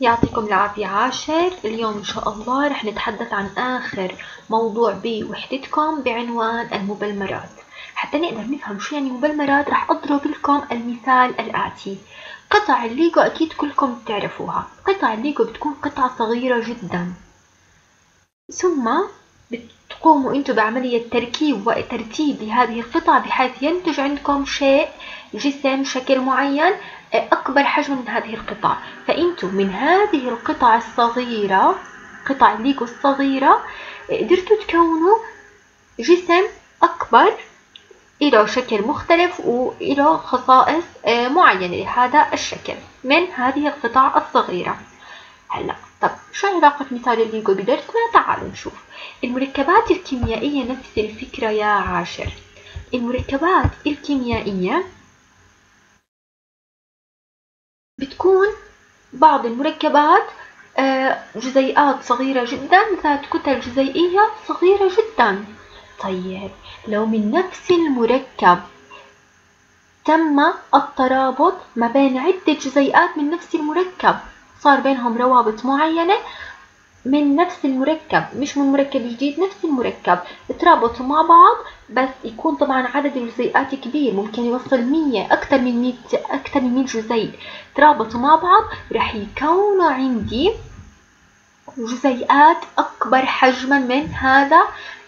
يعطيكم العافية عاشر. اليوم إن شاء الله رح نتحدث عن آخر موضوع بوحدتكم بعنوان المبلمرات. حتى نقدر نفهم شو يعني مبلمرات رح أضرب لكم المثال الآتي. قطع الليجو أكيد كلكم بتعرفوها. قطع الليجو بتكون قطعة صغيرة جدا. ثم بتقوموا أنتم بعملية تركيب وترتيب لهذه القطع بحيث ينتج عندكم شيء جسم شكل معين. أكبر حجم من هذه القطع. فأنتم من هذه القطع الصغيرة قطع الليجو الصغيرة قدرتوا تكونوا جسم أكبر له شكل مختلف وله خصائص آه، معينة لهذا الشكل من هذه القطع الصغيرة. هلا طب شو علاقة مثال الليجو بدرسنا تعالوا نشوف. المركبات الكيميائية نفس الفكرة يا عاشر. المركبات الكيميائية بتكون بعض المركبات آه، جزيئات صغيرة جدا ذات كتل جزيئية صغيرة جدا. طيب لو من نفس المركب تم الترابط ما بين عدة جزيئات من نفس المركب صار بينهم روابط معينة من نفس المركب مش من مركب جديد نفس المركب. ترابطوا مع بعض بس يكون طبعا عدد الجزيئات كبير ممكن يوصل مية أكثر من مية أكثر من مية جزيء ترابطوا مع بعض راح يكونوا عندي جزيئات أكبر حجما من هذا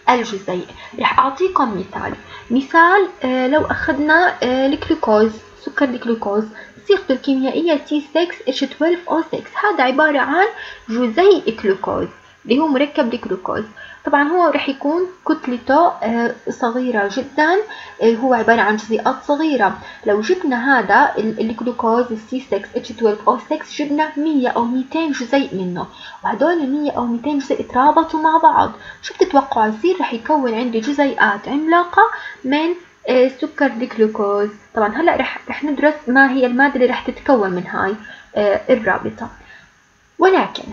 الجزيء. راح أعطيكم مثال. مثال آه لو أخذنا آه الجلوكوز سكر الجلوكوز. صيغته الكيميائية T6H12O6 هذا عبارة عن جزيء جلوكوز اللي هو مركب الجلوكوز طبعا هو رح يكون كتلته آه، صغيرة جدا آه، هو عبارة عن جزيئات صغيرة. لو جبنا هذا الجلوكوز c 6 H12O6 جبنا 100 أو 200 جزيء منه. وهدول 100 أو 200 جزيء ترابطوا مع بعض. شو بتتوقعوا يصير؟ رح يكون عندي جزيئات عملاقة من آه، سكر الجلوكوز طبعا هلأ رح رح ندرس ما هي المادة اللي رح تتكون من هاي الرابطة. ولكن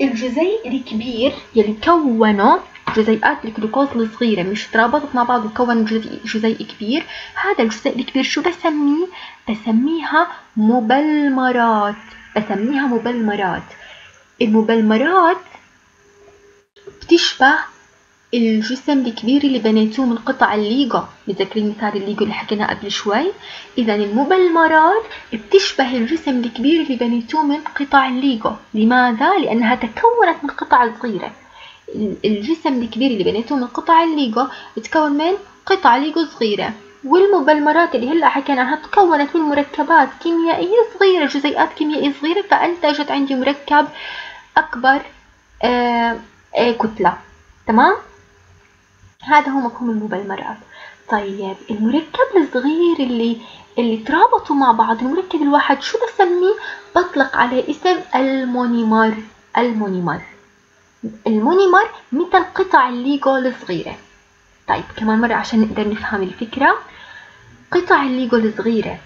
الجزيء الكبير يلي كونه جزيئات الجلوكوز الصغيرة مش ترابطت مع بعض وكون جزيء, جزيء كبير هذا الجزيء الكبير شو بسميه؟ بسميها مبلمرات. بسميها مبلمرات. المبلمرات بتشبه الجسم الكبير اللي بنيتوه من قطع الليجو. متذكرين مثال الليجو اللي حكيناه قبل شوي. اذا المبلمرات بتشبه الجسم الكبير اللي بنيتوه من قطع الليجو. لماذا؟ لأنها تكونت من قطع صغيره الجسم الكبير اللي بنيتوه من قطع الليجو بتكون من قطع ليجو صغيرة. والمبلمرات اللي هلأ حكينا عنها تكونت من مركبات كيميائية صغيرة جزيئات كيميائية صغيرة فأنتجت عندي مركب أكبر آه آه كتلة. تمام؟ هذا هو مفهوم المبلمرات طيب المركب الصغير اللي اللي ترابطوا مع بعض المركب الواحد شو بسميه؟ بطلق عليه اسم المونيمر. المونيمر. المونيمر مثل قطع الليجو الصغيرة. طيب كمان مرة عشان نقدر نفهم الفكرة قطع الليجو الصغيرة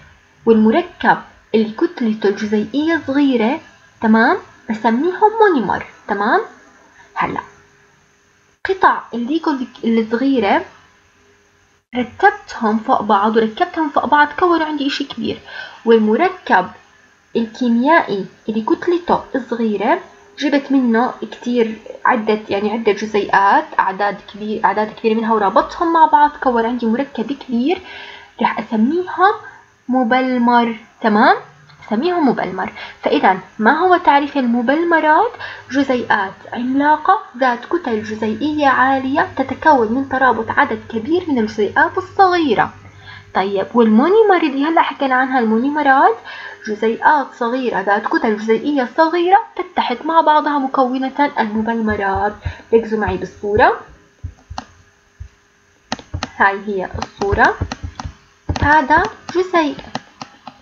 والمركب اللي كتلته الجزيئية صغيرة تمام؟ بسميهم مونيمر تمام؟ هلا قطع الليجو الصغيرة رتبتهم فوق بعض وركبتهم فوق بعض كونوا عندي إشي كبير. والمركب الكيميائي اللي كتلته صغيرة جبت منه كتير عدة يعني عدة جزيئات أعداد كبير أعداد كبيرة منها ورابطهم مع بعض كون عندي مركب كبير. راح أسميهم مبلمر تمام؟ نسميه مبلمر. فإذا ما هو تعريف المبلمرات؟ جزيئات عملاقة ذات كتل جزيئية عالية تتكون من ترابط عدد كبير من الجزيئات الصغيرة. طيب والمونيمر اللي هلأ حكينا عنها المونيمرات؟ جزيئات صغيرة ذات كتل جزيئية صغيرة تتحد مع بعضها مكونة المبلمرات. ركزوا معي بالصورة. هاي هي الصورة. هذا جزيء.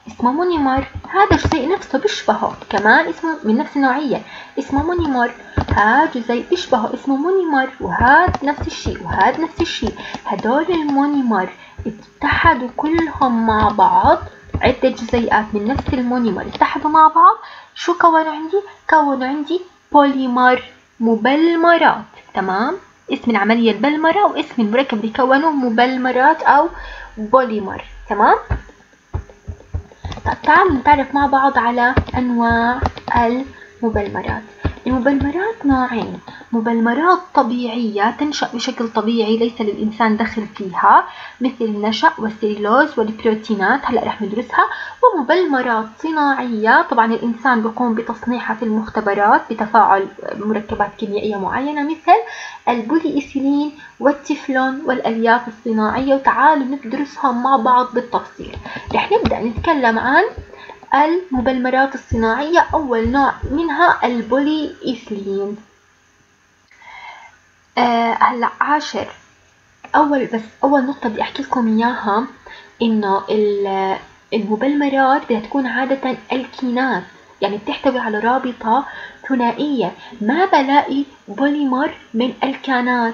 اسمه مونيمر. هذا الجزيء نفسه بيشبهه. كمان اسمه من نفس النوعية. اسمه مونيمر هذا جزيء بيشبهه اسمه مونيمر وهذا نفس الشيء. وهذا نفس الشيء. هدول المونيمر اتحدوا كلهم مع بعض عدة جزيئات من نفس المونيمر اتحدوا مع بعض. شو كونوا عندي؟ كونوا عندي بوليمر مبلمرات. تمام؟ اسم العملية البلمرة واسم المركب اللي كونه مبلمرات أو بوليمر. تمام؟ تعالوا نتعرف مع بعض على أنواع المبلمرات. المبلمرات نوعين مبلمرات طبيعية تنشأ بشكل طبيعي ليس للإنسان دخل فيها مثل النشأ والسيلوز والبروتينات هلأ رح ندرسها. ومبلمرات صناعية طبعا الإنسان بيقوم بتصنيعها في المختبرات بتفاعل مركبات كيميائية معينة مثل البولي إيثيلين والتفلون والألياف الصناعية. وتعالوا ندرسهم مع بعض بالتفصيل. رح نبدأ نتكلم عن المبلمرات الصناعية أول نوع منها البولي إيثيلين آه هلا عاشر. أول بس أول نقطة بدي أحكي لكم إياها إنه المبلمرات بدها تكون عادة الكينات يعني بتحتوي على رابطة ثنائية. ما بلاقي بوليمر من الكانات.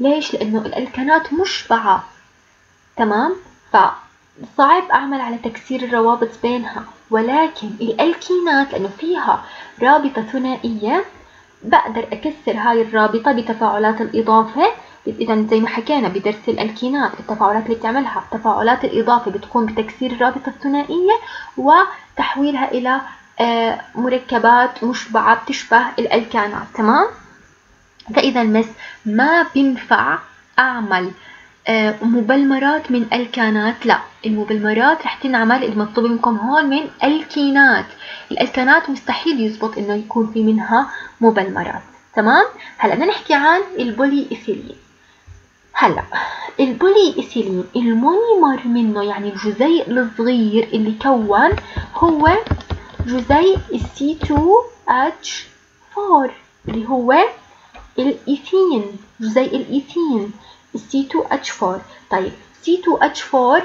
ليش؟ لأنه الألكانات مشبعة. تمام؟ فصعب أعمل على تكسير الروابط بينها ولكن الألكينات لأنه فيها رابطة ثنائية بقدر أكسر هاي الرابطة بتفاعلات الإضافة. إذا زي ما حكينا بدرس الألكينات التفاعلات اللي بتعملها تفاعلات الإضافة بتقوم بتكسير الرابطة الثنائية وتحويلها إلى آه، مركبات مشبعة بتشبه الألكانات تمام؟ فإذا مس ما بينفع أعمل مبلمرات من الكانات. لا المبلمرات رح تنعمل المطلوب منكم هون من الكينات. الألكانات مستحيل يزبط إنه يكون في منها مبلمرات. تمام؟ هلأ بدنا نحكي عن البولي ايثيلين هلأ البولي ايثيلين المونيمر منه يعني الجزيء الصغير اللي كون هو جزيء ال C2H4 اللي هو الإيثين جزيء الإيثين. C2H4 طيب C2H4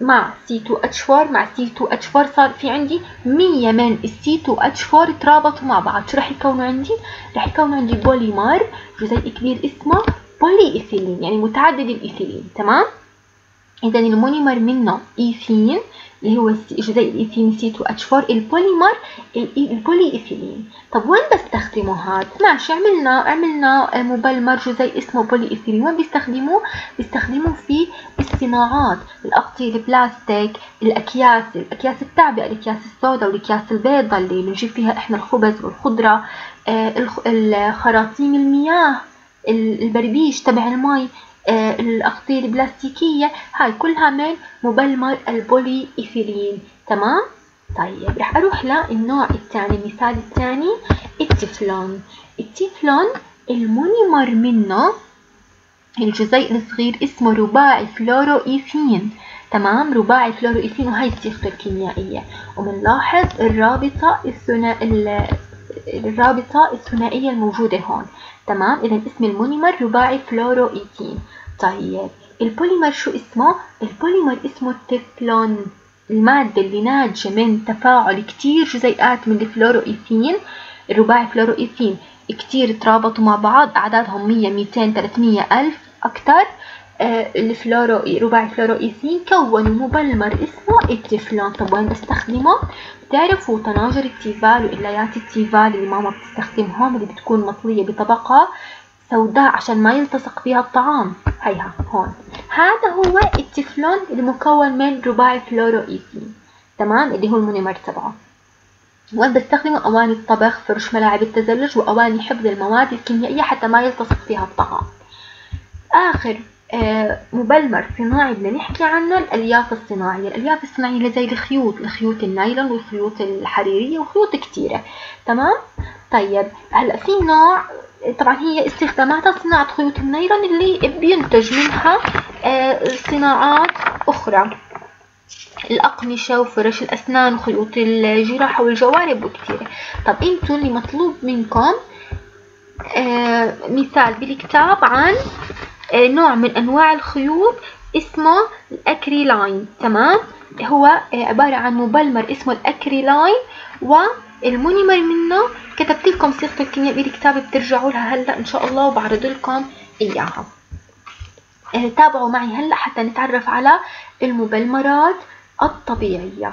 مع C2H4 مع C2H4 صار في عندي 100 من C2H4 ترابطوا مع بعض شو راح يكونوا عندي؟ راح يكونوا عندي بوليمر جزيء كبير اسمه بولي إيثيلين يعني متعدد الإيثيلين تمام؟ إذا المونيمر منه إيثين اللي هو جزيء الإيثين C2H4 البوليمر البولي إيثيلين طب وين بستخدمه هذا؟ ماشي عملنا عملنا مبلمر جزيء اسمه بولي إيثيلين وين بيستخدموه؟ بيستخدموه في الصناعات الأغطية البلاستيك الأكياس الأكياس التعبئة الأكياس السوداء والأكياس البيضاء اللي بنجيب فيها إحنا الخبز والخضرة آه، الخراطيم المياه البربيش تبع المي آه، الأغطية البلاستيكية هاي كلها من مبلمر البولي إيثيلين تمام؟ طيب رح أروح للنوع الثاني المثال الثاني التفلون التفلون المونيمر منه الجزيء الصغير اسمه رباعي فلورو إيثين تمام؟ رباعي فلورو إيثين وهي صيغته الكيميائية. وبنلاحظ الرابطة الثنا الرابطة الثنائية الموجودة هون. تمام؟ إذا اسم المونيمر رباعي فلورو إيثين طيب البوليمر شو اسمه؟ البوليمر اسمه التفلون المادة اللي ناتجة من تفاعل كتير جزيئات من الفلوروإيثين الرباعي فلوروإيثين. كتير ترابطوا مع بعض أعدادهم 100 200 300 ألف أكتر. الفلورو رباعي فلوروإيثين كونوا مبلمر اسمه التفلون طب وين بستخدمه؟ بتعرفوا طناجر التيفال وقلايات التيفال اللي ماما بتستخدمهم اللي بتكون مطلية بطبقة سوداء عشان ما يلتصق فيها الطعام. هيها هون. هذا هو التفلون المكون من رباعي فلوروإيثين تمام؟ اللي هو المونيمر تبعه. وين بستخدمه أواني الطبخ فرش ملاعب التزلج وأواني حفظ المواد الكيميائية حتى ما يلتصق فيها الطعام. آخر آه مبلمر صناعي بدنا نحكي عنه الألياف الصناعية. الألياف الصناعية زي الخيوط الخيوط النايلون والخيوط الحريرية وخيوط كتيرة. تمام؟ طيب هلأ في نوع طبعا هي استخداماتها صناعة خيوط النيلون اللي بينتج منها آه، صناعات أخرى. الأقمشة وفرش الأسنان وخيوط الجراحة والجوارب وكثيرة طب أنتوا اللي مطلوب منكم آه، مثال بالكتاب عن نوع من أنواع الخيوط اسمه الأكريلاين تمام؟ هو عبارة عن مبلمر اسمه الأكريلاين والمونيمر منه كتبت لكم صيغة الكيمياء بالكتاب بترجعوا لها هلأ إن شاء الله وبعرض لكم إياها. آه، تابعوا معي هلأ حتى نتعرف على المبلمرات الطبيعية.